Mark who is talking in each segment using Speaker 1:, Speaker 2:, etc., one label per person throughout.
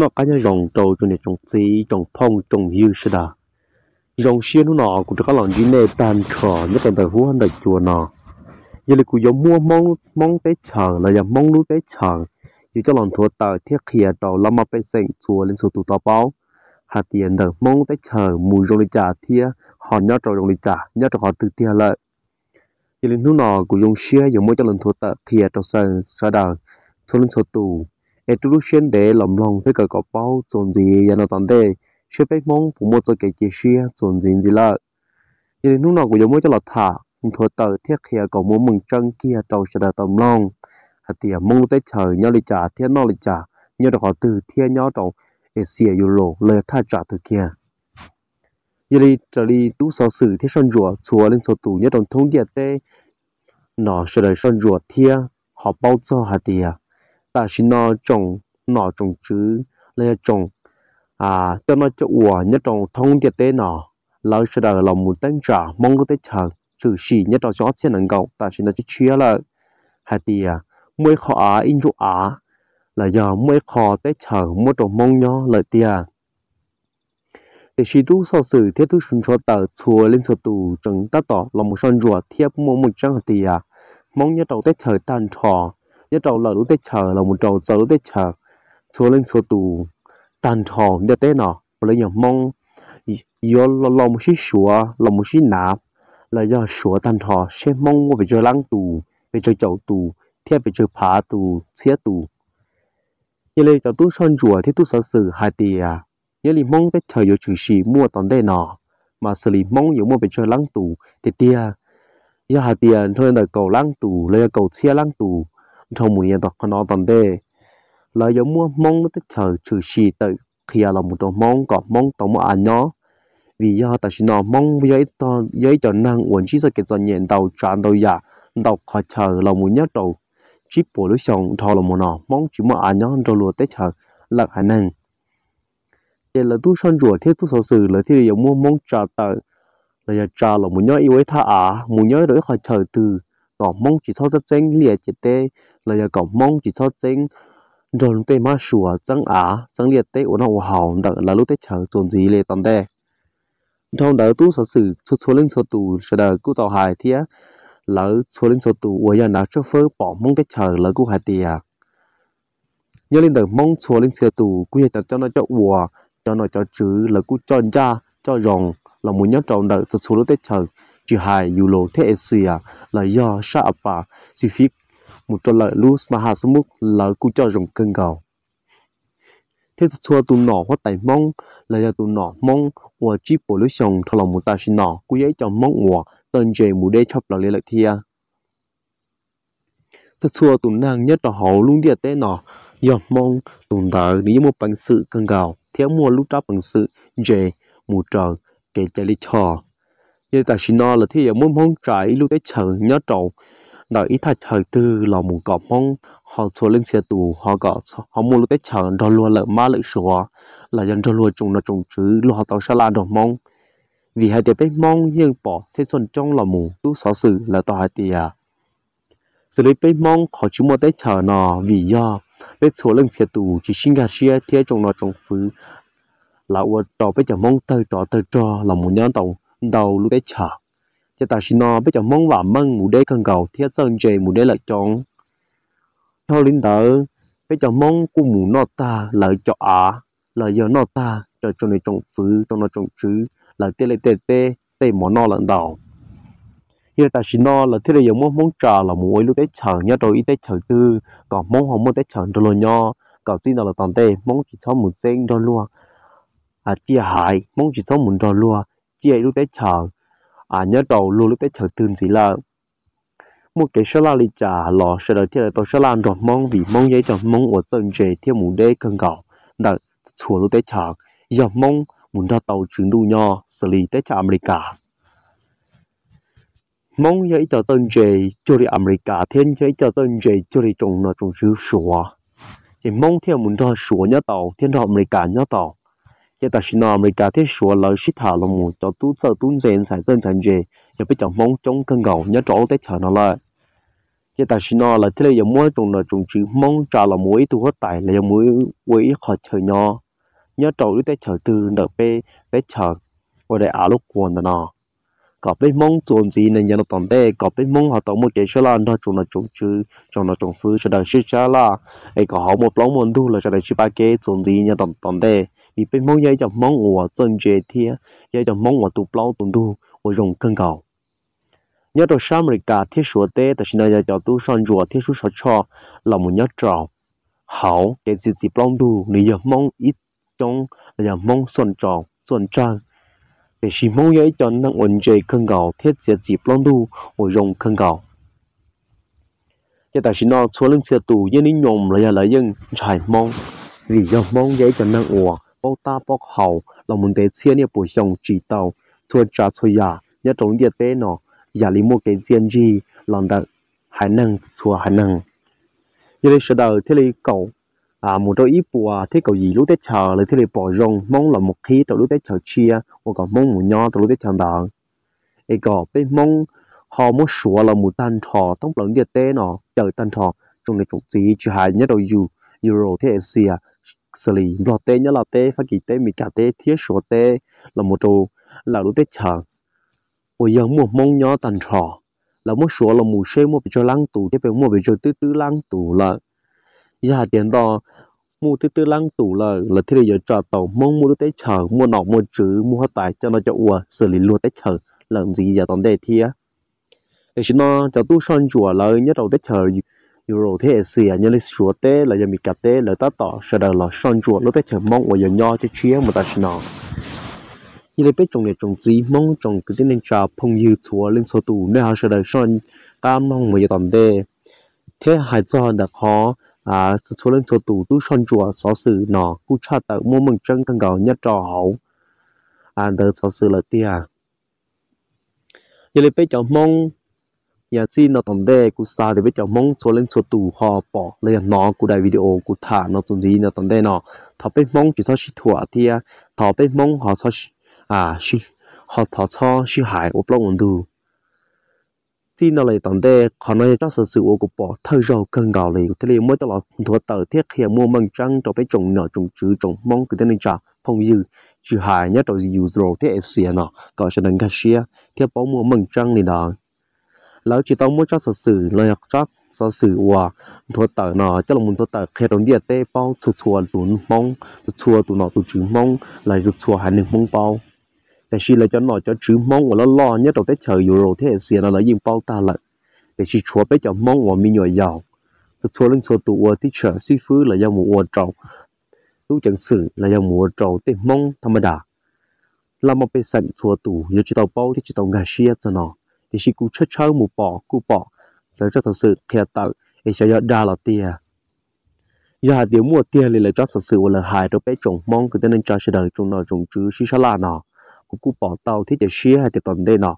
Speaker 1: nó cá nhân rồng trâu cho nên trồng xí trồng phong trồng dư sẽ đà rồng xuyên nó nọ cũng có lòng gì nè tan trò nhất là đời hú hơn đời chùa nọ giờ là cũng giống mua mong mong tới chờ là giờ mong lúc tới chờ dù cho lòng thua tờ thiết khía đầu lâm mà bên sinh chùa lên số tụ tao báo hạt tiền đời mong tới chờ mùi rồng đi trả thia họ nhớ trâu rồng đi trả nhớ trâu họ tự tia lợi giờ lên nó nọ cũng dùng xia dùng mua cho lần thua tờ khía trâu sơn sợ đời số lên số tụ e tu xuyên để lòng lòng với cái cọp bao trộn gì giờ nó tận đây? Sẽ phải mong phụ một cho cái chia sẻ trộn gì gì là giờ lúc nào cũng giống mới cho lọt thả không thua tờ thiết kia còn muốn mừng chân kia, tàu sẽ là tầm lòng. Hạt tiền mong tới chờ nhau đi trả, thiết nó đi trả. Nhau được họ từ thiết, nhau tàu để xìa yêu lộ, lời tha trả từ kia. Giờ đi, trở đi, tú so sử thiết sân rùa chùa lên số tủ nhất đồng thông địa tê. Nó sẽ đời sân rùa, thiết, họ bao cho hạt tiền ta xin nó trồng nó trồng chứ là trồng à cho nó cho ủa nhất trồng thông địa tế nó lão sẽ đợi lòng muốn tăng trả mong có tới chờ trừ xì nhất trồng chó sẽ nâng cầu ta xin nó chỉ chia là hai tia mới khó á in chú á là giờ mới khó tới chờ trồng mong nhau lợi tia để sĩ tu so sự thiết tu sinh cho tờ chùa lên số tù trứng ta tỏ là một son ruột thiếp mua một trang tia mong nhớ đầu tới chờ tan trò nhất là một trâu chờ lúc chờ. Số lên số tù tàn thò để thế nào, lấy nhà mong do lo lo một xí sủa lo một xí nạp. Là do sủa tàn thò sẽ mong về chơi lăng tù về chơi chậu tù theo về chơi phá tù xía tù. Như lấy cho tu son rùa thì tu sở sự hai tìa à. như lấy mong tết chờ giờ chữ sĩ mua tòn đây nọ mà xử lý mong mua về chơi lăng tù thì tia. Giờ hai tiền thôi là cầu lăng tù lấy cầu xía lăng tù trong một nhân tộc nó tận đề là giống mua mong nó tích chờ trừ xì tự. Khi à, là một trong mong có mong tổng một à, anh nó. Vì do ta chỉ nó mong với to với cho năng uốn chỉ sẽ cái cho nhện đầu tràn đầu giả. Đầu khó chờ là một nhất đầu. Chỉ bộ lúc xong thò là một à, nó mong chỉ một anh nó rồi lùa tích chờ là khả năng. Để là tu sơn rùa, thiết tu sở sử là thiết giống mua mong trả tờ là giờ trả là một nhớ yêu ấy tha à một nhớ rồi khó chờ từ. Tỏ mong chỉ sau rất danh liệt chỉ tê là giờ cậu mong chỉ cho chính rồi lúc tê mà sủa chẳng á chẳng liệt tê ổn hậu hào đặc là lúc tê chờ tồn gì lê tận tê trong đó tu sở sử số số lên số tù sẽ đợi cứu tàu hài thía. Lỡ số lên số tù của nhà nào cho phơ bỏ mong tê chờ lỡ cứu hài tìa. Nhớ lên đời mong số lên số tù cứu nhà cho nó cho ủa cho nó cho chữ là cứu cho ra cho rồng. Là muốn nhớ trong đời số số lúc tê chờ, chỉ hai lộ thế Asia là do sa apa chỉ phí một trò lợi luz mà hà sớm là cú cho rồng cân cầu. thế xua tụ nọ hoa tài mong là do tụ nọ mong hoa chi bổ lối xong thọ lòng một ta xin nọ cú giấy cho mong hoa tên dề mù đê chọc là lê lợi thia thế xua tụ nàng nhất là hậu luôn địa tế nọ, do mong tụ đỡ đi một bằng sự cân cầu theo mua lúc đó bằng sự dề mù trờ kể chạy lý trò như ta xin nọ là thì muốn mong trái lúc đấy chờ nhớ trâu đợi ít thật thời từ là một cọp mong họ số lên xe tù, họ có họ mua lúc đấy chờ đó luôn là má lợi sửa là dân cho luôn chúng nó chúng chứ lo họ tàu sa là đồ mong vì hai tiệp biết mong nhưng bỏ thế xuân trong là mù tu sở sự là tao hai tiệp xử lý biết mong họ chỉ mua tới chờ nó vì do biết số lên xe tù chỉ sinh gà xe thế chúng nó chúng phứ. Là ở trò bây giờ mong tới trò tới trò là một nhóm tàu, đầu lúc đấy chờ cho ta xin nó bây giờ mong và mong mù đế cần cầu, thiết sơn dề mù đế lợi chọn. Thôi linh tử bây giờ mong của mù nó ta, lợi cho á lợi giờ nó ta, cho cho này trồng phứ, cho nó trồng chứ lợi tê lợi tê tê tê mỏ nó lợn đầu. Như ta xin nó là thế là giống mong mong trà là mù lúc đấy chờ nhớ rồi ít đấy chờ tư. Còn mong họ mong đấy chờ rồi lo nho. Còn xin là toàn tê, mong chỉ cho một sen rồi luôn à chia hại, mong chỉ cho một rồi luôn chia lúc đấy chờ à nhớ đầu luôn lúc tương gì là một cái sơ la lịch trả lò sơ đời theo tôi sơ la rồi mong vì mong giấy rồi mong ở dân chế theo mù đê cần gạo đặt chùa lúc tới chờ giờ mong muốn ra tàu chuyến đu nho, xử lý tới chờ America. Mong giấy cho dân chế cho đi America. Thiên, giấy cho dân chế cho đi trồng nó trồng chữ sủa. Thì mong theo muốn ra sủa, nhớ tàu. Thiên ra America, nhớ tàu giờ ta xin nói mình thế số lời sĩ thảo là một cho tu sơ tu rèn sản dân thành gì giờ bây giờ mong trong cơn gầu nhớ chỗ tới chờ nó lại. Chỉ ta xin nó là thế là giờ mua trồng là trồng chữ mong trả là mỗi tu hết tài là giờ mỗi mỗi khỏi chờ nhỏ nhớ trâu tới chờ từ đợt bê bê chờ và để áo lúc quần đó có bê mong chuẩn gì nên nhớ nó tồn có bê mong họ tổng một cái số là nó trồng là trồng chữ trồng là trồng phứ cho đời sinh cha là. Ấy có họ một lóng muốn thu là cho đời chỉ ba kế chuẩn gì nhớ tồn tồn tại vì bê mong giờ mong chân mong nhớ thiết số tế tại sao giờ cho tu son rùa, thiết số cho là một nhớ trò. Hảo cái gì gì plong tu nếu giờ mong ít trong là giờ mong xuân trò, xuân trang. Để chỉ mong nhớ cho năng ổn chế cân gạo thiết gì gì plong tu và dùng cân gạo cái tại sao nó lên xe tù như ní nhom là giờ là dân, trái mong vì giờ mong nhớ cho năng ủa bao ta bao hậu là muốn để xe này bổ sung chỉ tàu. Xua trả xua giả à, nhớ trong địa tế nó giả lý một cái diện gì? Lòng đặc hải năng chùa hải năng như đây sẽ đầu thế này cầu à một đôi ít bùa, thế cầu gì lúc tết chờ là thế này bỏ rong. Mong là một khi từ lúc tết chờ chia hoặc còn mong một nho từ lúc tết chờ đợi. Ấy có bên mong, họ muốn sửa là một tan thọ tông lớn địa tế nó chờ tan thọ trong này cũng gì chỉ hai nhất đầu euro euro thế Asia xử lý. Lo tê nhớ lo tê, phát kỳ tê mì cả tê, thiết số tê là một chỗ là lúc tê chờ. Ôi giờ mua mong nhớ tần trò, là mua số là mua xe mua bị cho lăng tủ tiếp về mua bị cho tư tư lăng tủ là giờ tiền đó mua tư tư lăng tủ là là thế giờ cho tàu mong mua lúc tê chờ mua nọ mua chữ mua hết tài cho nó cho ua xử lý luôn tê chờ. Làm gì giờ tóm tê thiết xin nó cho tôi son chùa lời nhớ đầu tê chờ euro thế xìa à, nhớ lịch sửa tế là giờ mình cà tế là ta tỏ sẽ là son chùa lúc tới chờ mong và giờ nho cho chia một ta xin nó như là biết trong này trong gì mong trong cái tên trà phong như chúa lên số tù, nơi họ sẽ đời son, ta mong một tầm đê thế hai cho được họ à số lên số tù, tu son chùa xó sự nọ cú cha tự mua mừng chân càng gạo nhất trò hậu à đỡ xó sự là tia. Như là biết trong mong giờ chỉ nó tầm đề cú xa thì bây giờ mong cho lên số tù, họ bỏ lên nó cú đại video cú thả nó trong gì nó tầm đề nó thọ bên mong chỉ cho chỉ thua tia à, thọ bên mong họ cho à shi họ thọ cho shi hải ô plong đủ chỉ nó lại tận đây còn nói cho sự sự của bỏ thơ rồi cần gạo này thế liền mới tao là thua tờ thiết khi mua măng trăng, cho bên trồng nở, trồng chữ trồng mong cái tên trả phong dư. Chữ hại nhất rồi dù rồi thế xìa nó có cho nên cái xìa thế bỏ mua măng trăng này đó. แล้วจิตต้องมุ่งเจ้าสื่อเลยจ้าสสื่อว่าตัวเต๋อหนอจะลงมุนตัวเต๋อเคตรงเดียเต้ป้องสุดชัวตุนมองสุดชัวตุนหนอตุนชื่อมองไหยสุดชัวหันหนึ่งมองเป้าแต่ชีเลยจะหนอจะจื้อมองว่แล้วล่อเนี่ยตัวเต้เฉยอยู่โรเทเสียแล้วเลยยิงเป้าตาเลยแต่ชีชัวไปจะมองว่ามีหน่อยยาวสุดชัวเรื่องชัวตัวที่เฉยซีฟื้นเลยยังหมัวเจาะตู้จังสื่อเลยยังหมัวเจาะเต้มองธรรมดาเรามาไปสั่นชัวตู่ยู่จิตเอาเป้าที่จิตเอากาเชียจะหนอ thì chỉ cú chơi chơi một bỏ cú bỏ giờ cho thật sự thiệt tạo để cho giờ đa là tiền giờ hạt điều mua tiền thì là cho thật sự là hai cho bé chồng mong cái nên cho sự đời chúng nó chúng chứ chỉ cho là nó cú cú bỏ tàu thì để xia hay thì còn đây nó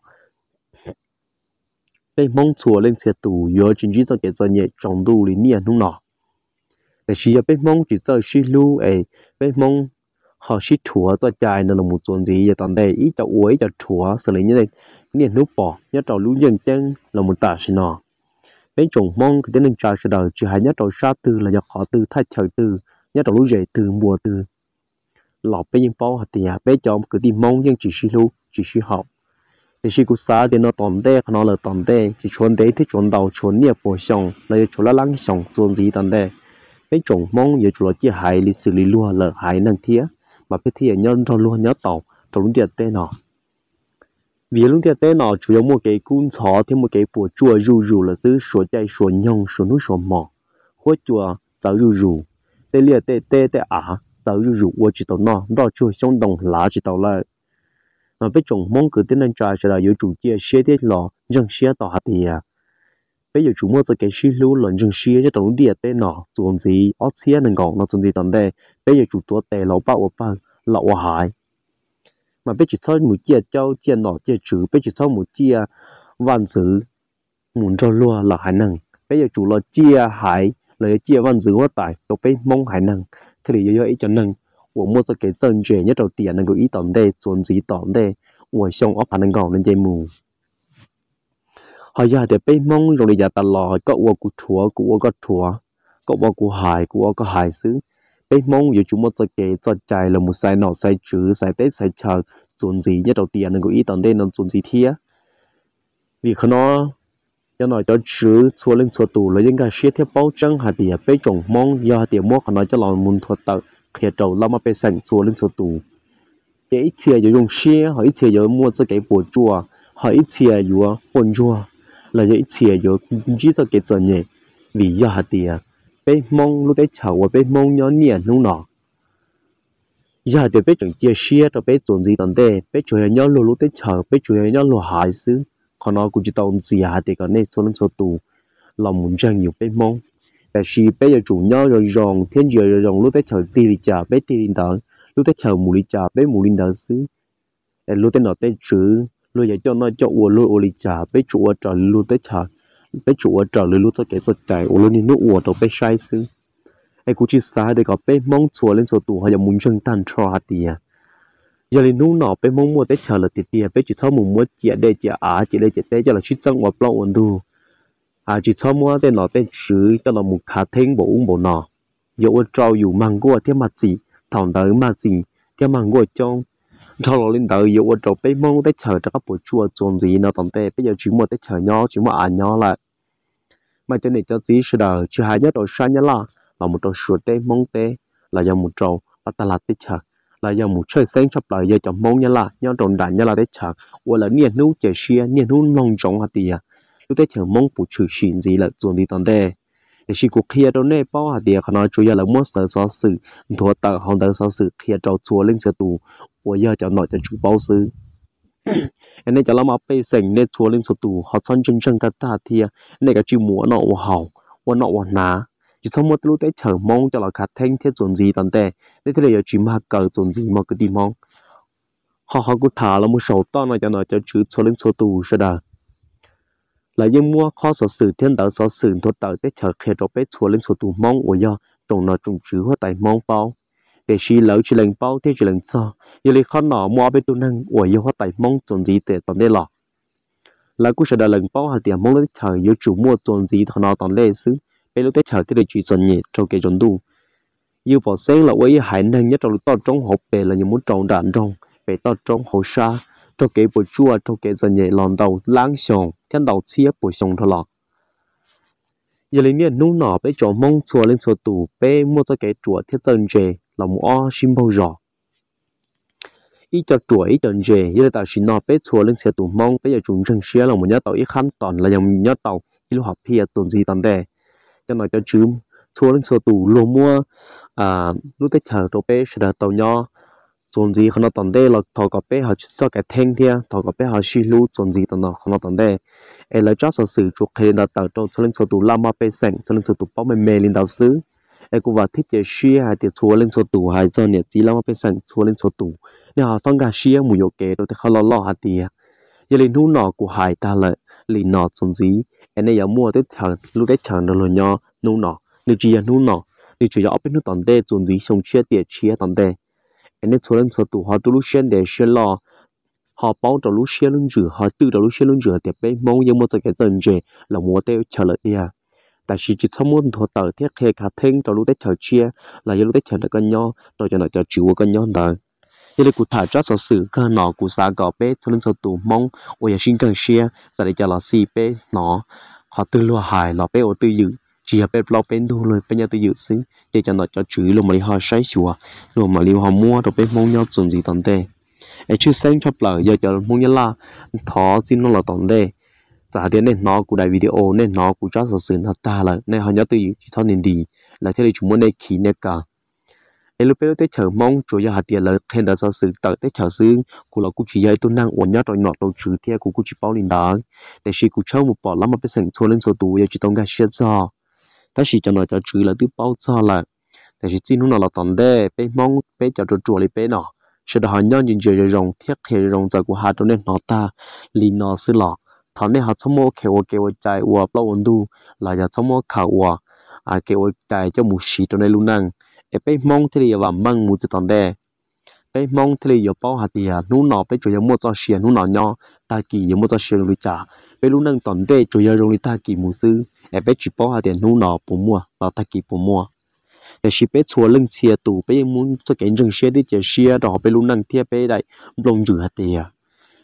Speaker 1: bé mong chùa lên xe tù giờ chính chỉ cho cái giờ nhẹ chồng đủ lý niệm lúc nó để xia bé mong chỉ cho xia lưu ấy bé mong họ chỉ chúa cho trái nó là một chuyện gì vậy tận đây ít cho uế cho chúa xử lý như thế nên lúc bỏ nhớ trò lũ dân chân là một tà sinh nọ bên chồng mong cái tên trái sẽ đời chỉ hai nhớ trò sát tư là nhớ họ tư thay trời tư nhớ trò lũ dễ tư mùa tư lọ bên những bao hạt tiền bên chồng cứ đi mong nhưng chỉ suy lũ chỉ suy học thì suy cụ xã thì nó tồn khi nó là tồn đê chỉ chuẩn đấy thì chuẩn đầu chuẩn nghiệp bổ sung là chuẩn là lăng sung chuẩn gì tồn đê bên chồng mong giờ chuẩn chỉ hại lịch sử lý lúa là hại năng thiết mà cái thì nhân trong luôn, nhớ tàu trong lúc tiệt tên nó vì lúc tiệt tên nó chủ yếu một cái cung chó, thêm một cái bùa chùa rù rù là giữ sủa chạy sủa nhông sủa núi sủa mỏ. Hốt chùa tàu rù rù. Tê liệt tê tê tê à tàu rù rù của chỉ tàu nó đó chùa sông đồng, lá chỉ tàu là mà biết chồng mong cứ tên anh trai sẽ là yếu chủ kia xe tết lò, dân xe tàu hạt thì à bây giờ chúng mua cho cái xí lưu lần chừng xí cho tao đi tê nọ chuẩn gì ở xí nên gọn nó chuẩn gì tao đây bây giờ chủ tua tê lão bao ở bao lão hải mà bây giờ sau một chia cháu chia nọ chia chữ bây giờ sau một chia văn sử muốn cho lúa là hải năng bây giờ chủ là chia hải là chia văn sử quá tải rồi bây mong hải năng thì lý do ý cho năng của mua cho cái dân trẻ nhất đầu tiên năng có ý tóm đây chuẩn gì tóm đây của xong ở phản năng gọn lên dây mù họ giờ để bay mong rồi giờ ta lò có qua cụ thua cụ qua có thua có qua cụ hài cụ qua có hài xứ. Bay mong giờ chúng một cái kể cho chạy là một sai nọ sai chữ sai tết sai chờ chuẩn gì nhất đầu tiên là có ý tận đây nó chuẩn gì thia. Vì khi nó cho nói cho chữ xua lên xua tù là những cái shit theo bao chân hạt địa bay trồng mong giờ hạt địa mua khi nó cho lòng muốn thuật tờ khi đầu lao mà bay sành xua lên xua tù. Cái ít chia giờ dùng xe họ ít chia giờ mua cho cái bộ chùa, họ ít chia giờ bồn chùa là dễ chia giờ chỉ cho cái chân nhỉ vì do hạt địa bé mong lúc đấy chào và bé mong nhớ nhẹ lúc nọ. Giờ thì bé chẳng chia sẻ cho bé chuẩn gì tận đây bé chủ yếu nhớ lúc lúc đấy chào bé chủ yếu nhớ lúc hại xứ. Còn nó cũng chỉ tao gì hả thì còn nên số lần số tù. Lòng muốn rằng nhiều bé mong tại vì bé giờ chủ nhớ rồi rong thiên giờ rồi rong lúc đấy chào tì đi chả bé tì đi đó lúc đấy chào mù đi chả bé mù đi đó xứ. Lúc đấy nó tên chữ lúc giờ cho nó cho uo lúc uo li trả bé chủ ở trở lúc tới trả bé chủ ở trở lúc tới cái giật chạy uo lúc đi nước uo đâu bé sai xứ. Ai cũng chỉ sai để có bé mong chùa lên số tù, hay là muốn chân tan cho hạt tiền à. giờ lên nung nọ, bé mong mua tới chờ là tiền tiền bé chỉ sau mùng mua chỉ để chỉ à chỉ để chỉ để cho là chỉ trong hoặc lâu ổn đủ à chỉ sau mua tên nọ tên chữ cho là một khá thêm bộ uống bộ nọ. Giờ ở mang qua thêm mặt gì thằng tới mặt gì thêm mang qua trong sau đó lên tới yêu ở trâu bé mong tới chờ cho các bộ chua trộn gì nó tổng tệ bây giờ chỉ một tới chờ nhau chỉ một à nhau lại. Mà cho nên cho gì sự đời chưa hai nhất rồi sai nhất là là một trâu. Sửa tê mong tê là do một trâu bắt ta là tới chờ là do một chơi sáng chấp lời giờ chồng mong nhá là nhau tròn đàn nhá là để chờ hoặc là niên nú chơi xia, niên nú nông trồng hạt tiền lúc đấy chờ mong phụ trừ xin gì là chuẩn gì tổng tệ để chỉ cuộc kia đó nè bao hạt tìa khả năng chủ yếu là muốn sở sở sự. Thua tờ hòn tờ sở sự kia trâu chùa lên sở tù. Và giờ cho nội cho chủ bao sự anh ấy cho làm apa sành nên chùa lên sở tù. Họ son chân chân ta ta thia. Này cái chữ múa nọ hào và nọ ná. Chỉ sau một lúc đấy chờ mong cho là khát thanh thiết chuẩn gì tận tệ để thế là chỉ mà cờ chuẩn gì mà cứ đi mong họ họ cứ thả là một số to này cho nó cho chữ số lên số tù sẽ đà là những mua kho sở sử, thiên đạo sở sử thuật tạo để chờ khi cho bé số lên số tù mong của do trong nó trùng chữ hoa tài mong bao. Để xí lỡ chỉ lần bao thế chỉ lần cho. Như lấy khó nọ mua bé tu năng của do hoa tài mong chuẩn gì tệ tận đây lọ. Là cũng sẽ đà lần bao hạt tiền mong lấy chờ yêu chủ mua chuẩn gì thọ nọ tận lệ xứ. Bây lúc tới chờ thì chỉ dần nhẹ cho cái chuẩn đủ yêu bỏ sen là với hải năng nhất trong lúc to trong hộp bề là những muốn trồng đạn trong bề to trong hồ sa trong cái bộ chua trong cái dần nhẹ lòn đầu lãng sòng thiên đầu chia bộ sòng thôi lọ giờ lấy niệm nung nọ bé cho mong chùa lên chùa tủ bé mua cho cái chùa thiết dần dề là một o sim bao rõ ý cho chùa ý dần dề giờ tạo xin nọ bé chùa lên chùa tủ mong bé giờ chúng chân xia là một nhớ tàu ý khăn toàn là dòng nhớ tàu ý học pia tuần gì tòn đề cho nói cho chứ xua lên xua tù lô mua à lúc tết chờ tàu bé sẽ là tàu nho chọn gì không nó tận đây là thọ có bé họ cho cái thanh thia thọ có bé họ xí lu chọn gì tận nó không nó tận đây em lấy cho sở sử chuột khi là tạo cho xua lên xua tù làm mà bé sành xua lên xua tù bao mê mê lên tàu xứ ấy cũng vào thích chơi xí hay thì xua lên xua tù hay cho nhiệt chỉ làm mà bé sành xua lên xua tù nếu họ xong cả xí mùi yếu kế rồi thì họ lo lo hạt tiền giờ lên hú nọ của hải ta lợi lì nọ chọn gì em này giờ mua tới thằng lúc đấy thằng đó là nhỏ nô nọ nếu chỉ là nọ nếu chỉ là ở bên nước tận đây chọn gì xong chia tiền chia tận đây anh số lần số tụ họ tu lúc xuyên để xuyên lo họ bao cho lúc xuyên luôn rửa, họ tự cho lúc xuyên luôn rửa thì bé mong như một cái dần dề là mua tới chờ lợi đi à. Tại vì chỉ xong muốn thua tờ thiết khe cả thêm cho lúc đấy chờ chia, là lúc đấy chờ được con nhau rồi cho nó cho chịu con nhau đó. Giờ đây cụ thả cho sở sự cơ nó cụ xã gò bé cho nên cho tụ mong ôi giờ xin cần chia giờ đây cho là si bé nó. Họ tự lo hài lọ bé ô tự dựng chỉ là bé lo bên đu rồi bây nhà tôi dự xí. Để cho nó cho chữ luôn mà đi họ sai chùa. Luôn mà đi họ mua rồi bên mong nhau chuẩn gì tận đây, ấy chứ xem cho lời giờ cho mong nhau là thọ xin nó là tận đây, giả tiền nên nó của đại video nên nó của cho sự sự nó ta là nên họ nhớ tư chỉ thôi nên đi. Là thế thì chúng muốn đây khí nè cả. Ai lúc bé tới chờ mong chủ giờ hạt tiền là khen đã sự tự tới chờ sư của là cũng chỉ dạy tôi năng ổn nhất rồi nọ đầu chữ theo của cũng chỉ bảo linh đó để khi cụ chơi một bỏ lắm mà bây sành số lên số tù giờ chỉ tông cái chuyện cho ta chỉ cho nó cho chữ là tôi bao xa là ta chỉ xin nó là tận đây bé mong bé cho cho chùa lấy bé nó sẽ đó họ nhân những giờ rồng thiết hệ rồng giờ của hà hạt nên nó ta li nó sư lọ thằng này họ sống mô kêu kêu chạy ua bao ổn du là giờ sống mô khảo ua à kêu chạy cho một xí trong này luôn năng e pe mong thì là vào măng một tận đè bé mong thì là giờ bao hạt thì à nú nọ bé chủ yếu mua cho xia nú nọ nhau ta kỳ yếu mua cho xia lui trả bé luôn năng tòn đê chủ yếu rồi ta kỳ mù sư em bé chỉ bỏ hai tiền nu nọ bù mua là ta kỳ bù mua để chỉ bé chùa lưng chia tù bé muốn cho cái rừng xe đi chơi xe đó bé lúc năng thiệt bé đại lồng rửa tiền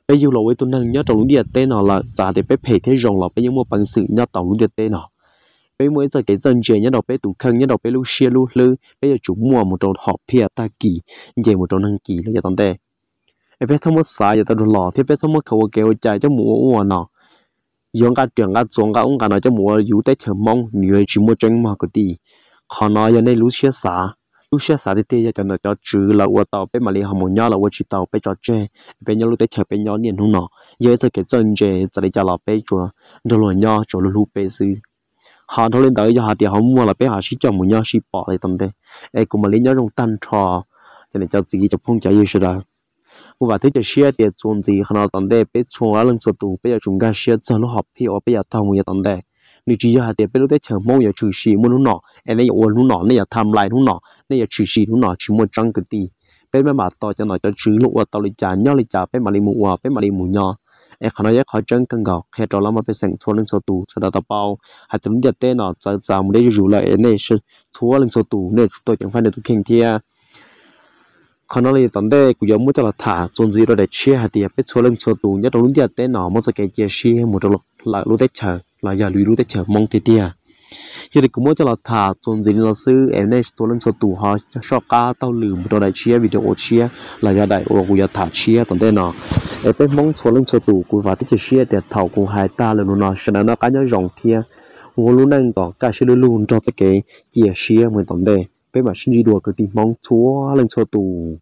Speaker 1: bé yêu lâu ấy tôi năng nhớ trong lúc đi tên nó là giả để bé phải thế rong là bé yêu mua bằng sự nhớ tàu lúc đi tên nó bây mới giờ cái dân chơi nhớ đầu bé tụ khăn nhớ đầu bé lu xe lu lư bây giờ chủ mua một trâu họ pia ta kỳ về một trâu năng kỳ là giờ tận đây em bé thông một xài giờ tao lò thì bé thông một khẩu kêu chạy cho mua mua nọ yong cái trường cái zong cái ông cái na cho mua yu tới chờ mong người chỉ mua chân mà cái gì, họ nói giờ này lu xia xả lu xia xả thì tê cho nó cho chữ là ô tàu bé mà li họ một nhau là ô chỉ tàu bé cho chơi bé nhau lu tới chờ bé nhau niên không nọ giờ giờ cái dân chơi giờ đi cho là bé chùa rồi nhau cho lu lu bé sư họ thôi lên tới giờ họ thì họ mua là bé họ chỉ cho một nhau chỉ bỏ lại tầm thế, ai cũng mà lấy nhau trong tan trò cho nên cho gì cho phong chạy yêu sự đó và thế cho xe thì chuẩn gì họ nào tầm đây bé chuẩn ở lần số tụ bây giờ chúng ta xe cho nó học thì ở bây giờ tao muốn tầm đây nếu chỉ giờ thì bé lúc đấy chờ mong giờ trừ sĩ muốn nó nọ em này ổn nó nọ này giờ tham lại nó nọ này giờ trừ sĩ nó nọ chỉ muốn trăng cái gì bé mà mà to cho nó cho trừ lúc ở tao lấy trả nhau lấy trả bé mà lấy mua bé mà lấy mua nhau เอขณะยักขอจังกังกอกแค่ตัวเรามาเป็นสังส่วนหนึ่งส่วนตูสดาตะเปาหากถึงเดียดเต้นอจะจำได้อยู่เลยเนี่ย是ทั่วหนึ่งส่วนตูเนี่ยตัวอย่างฟันในทุกเข่งเทียขณะนี้ตอนเด็กกูยังมุ่งจะละถ่าจนจีเราได้เชี่ยหาเดียเป็นส่วนหนึ่งส่วนตูเนี่ย khăn nó là tận đây cũng giống mỗi cho là thả trôn gì đó để chia hạt tiền biết số lên số tù nhất đầu lúc tiền tế nào mỗi sẽ cái chia chia một trong là lúc tết chờ là giờ lùi lúc tết chờ mong tiền tiền hiện thì cũng muốn cho là thả trôn gì nó sư em nên số lên số tù họ cho cá tao lử một trong đại chia video chia là giờ đại ô cũng giờ thả chia tận đây nó em biết mong số lên số tù cũng vào tiếp chia để thảo cùng hai ta là nó sẽ nó cá nhau rồng kia ngô lúc này còn cả sự luôn cho cái chia chia mình tận đây bây mà xin đi đùa cứ tìm mong chúa lên cho tù.